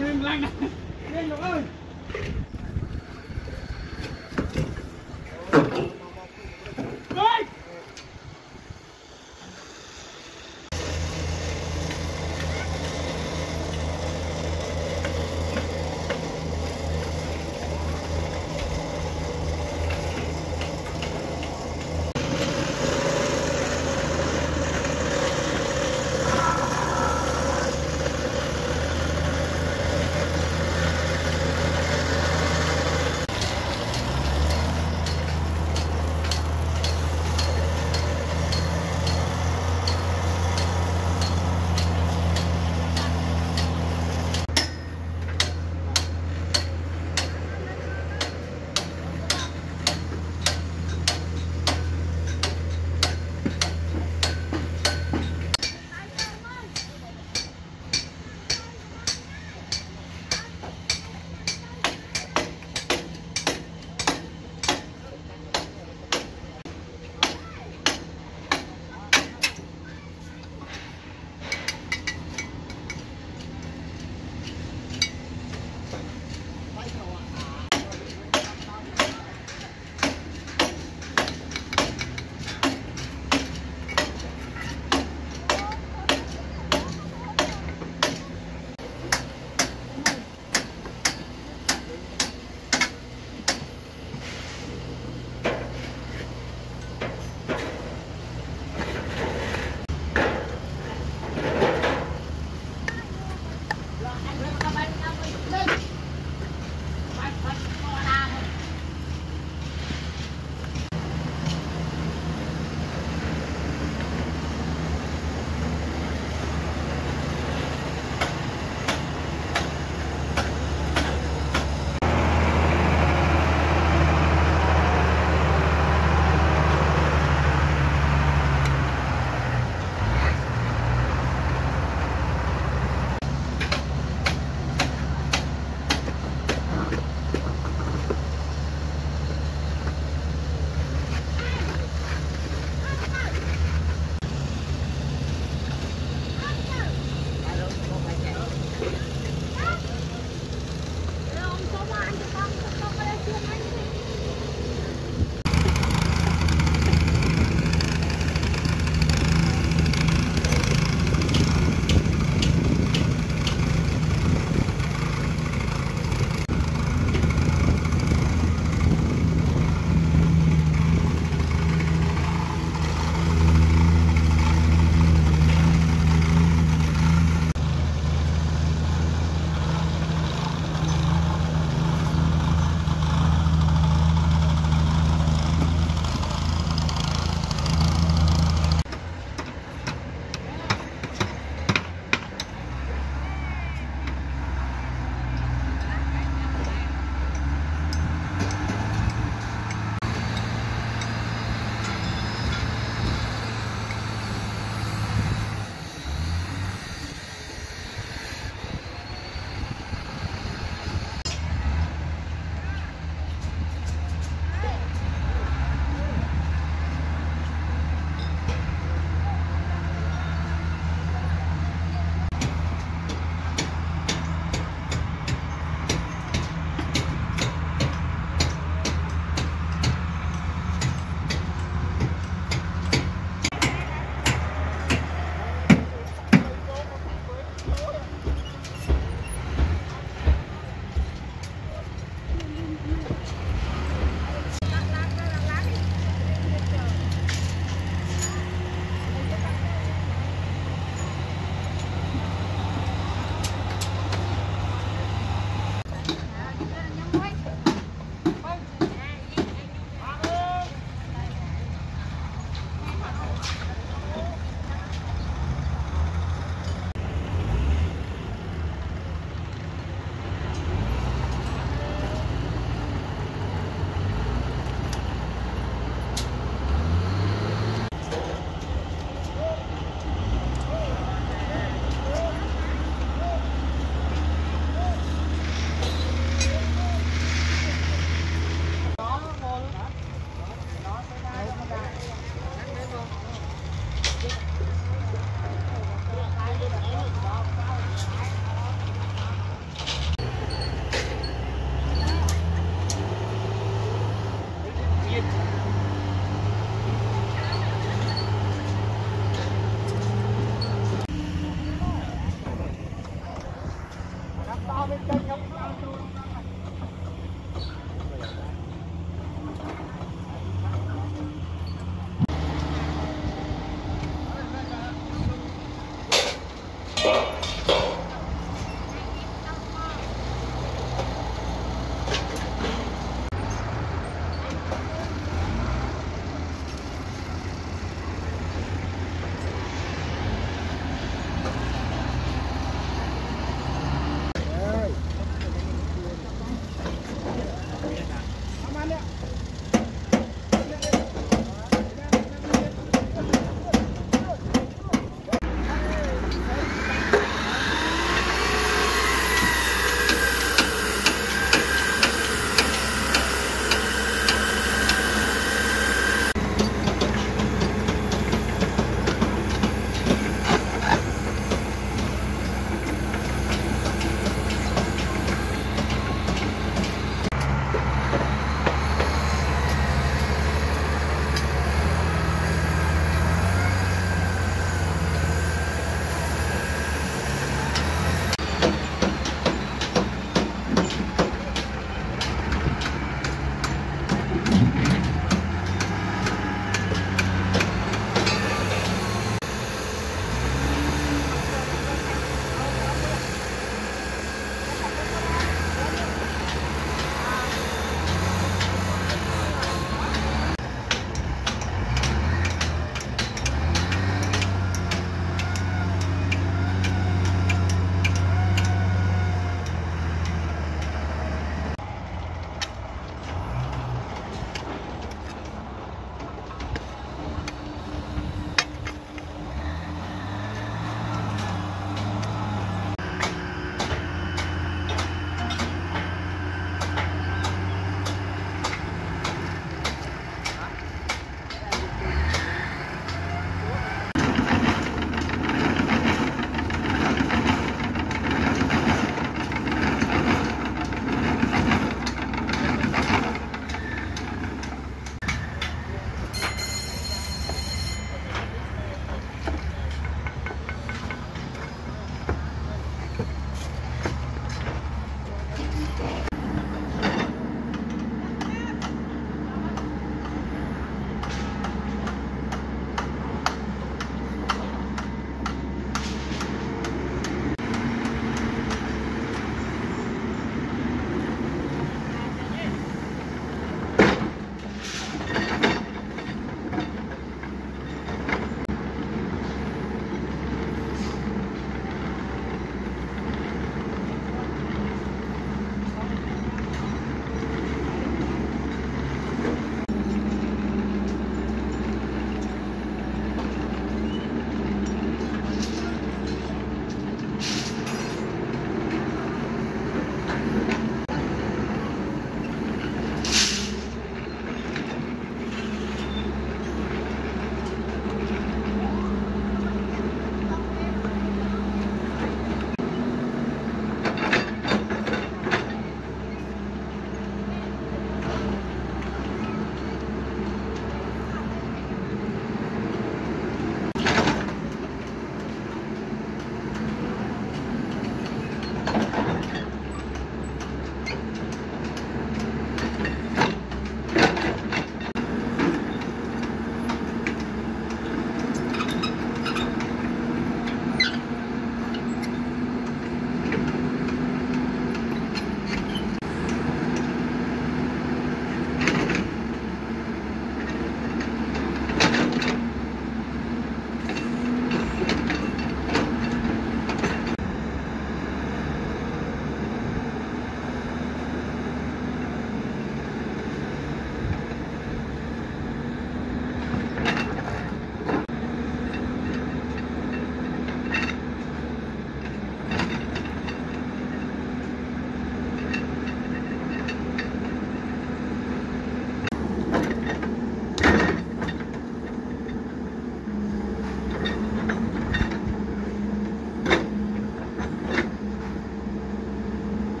Lên lăn nè. Lên rồi. Ơi.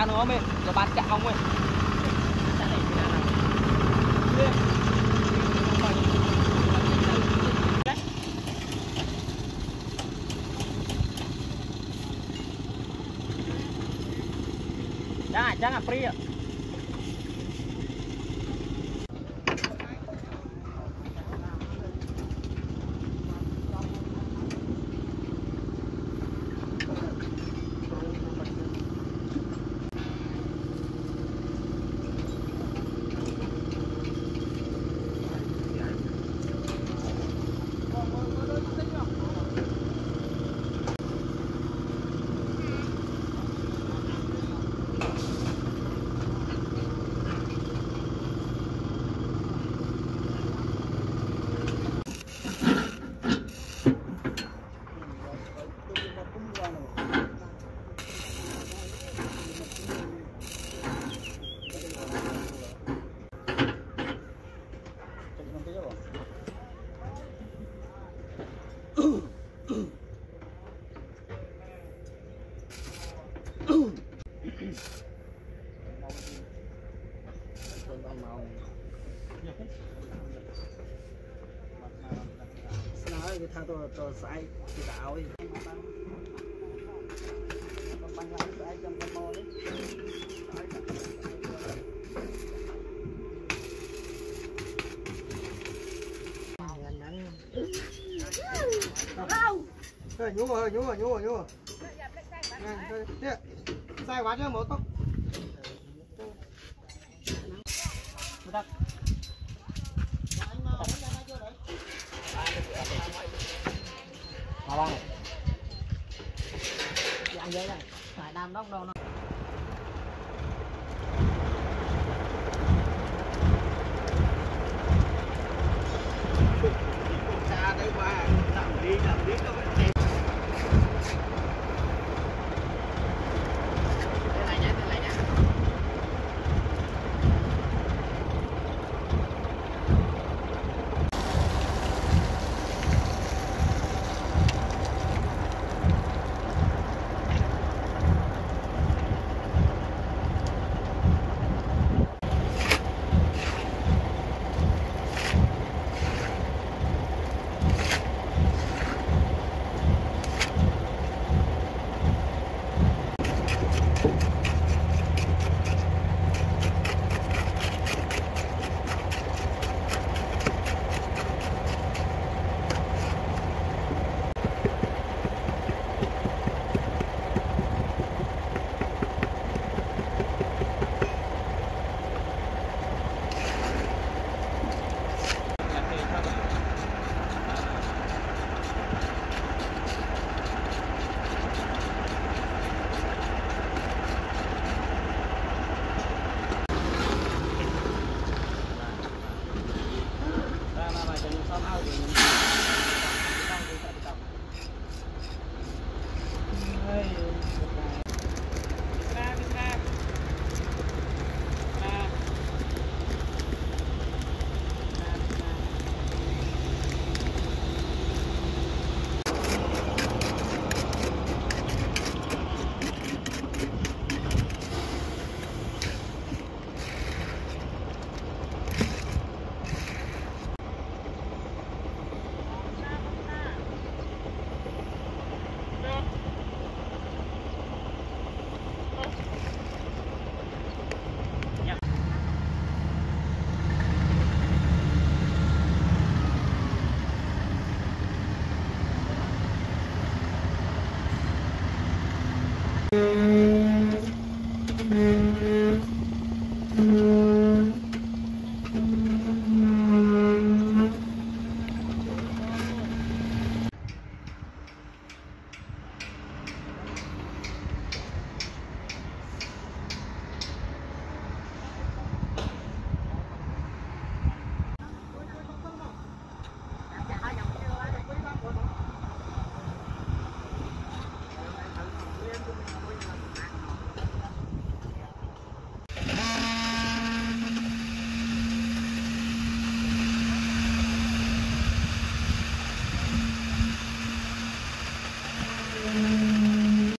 Chạy cũng không ấy rồi bạn chạm ông ấy Sao Mì Gõ thằng tôi tôi sai những video hấp dẫn Thôi nhú rồi, nhú rồi, nhú rồi, nhú rồi. Này, thôi, kia. Sai quá chứ một tóc. Mà ba này. Dạ, vậy này. Phải đam đốc đâu nó.